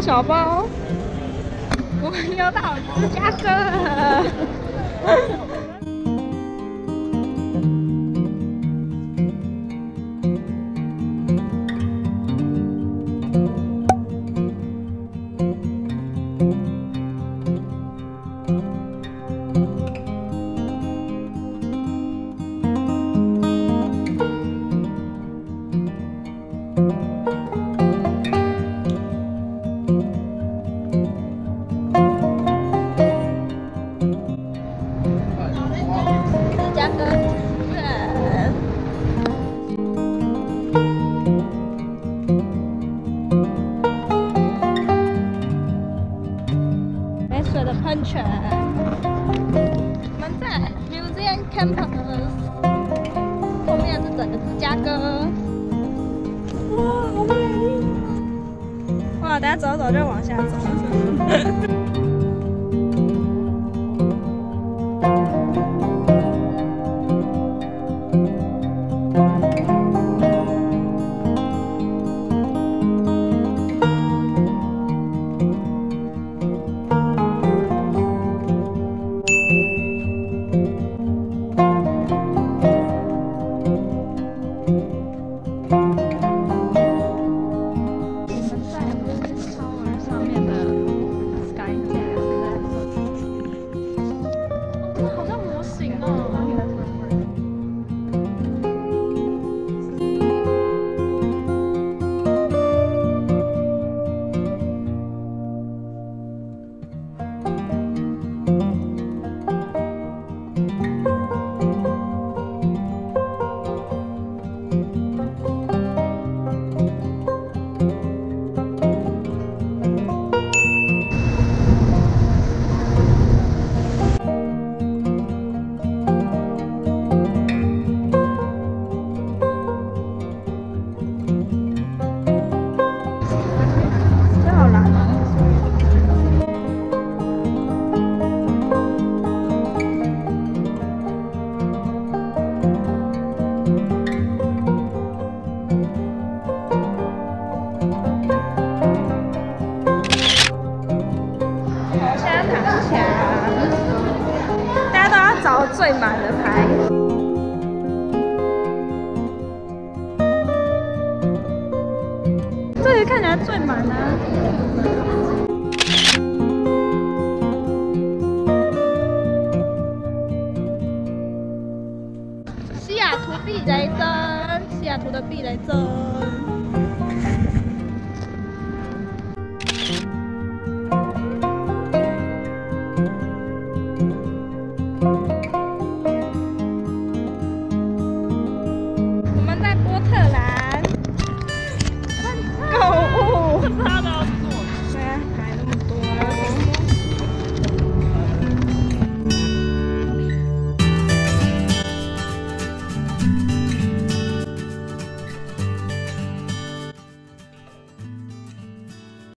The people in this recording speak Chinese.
小包，我们要到芝加哥。了泉，我们在 Museum Campus，后面是整个芝加哥。哇，好美丽！哇，大家走走就往下走。Música 最满的牌，这个看起来最满啊！西雅图避雷针，西雅图的避雷针。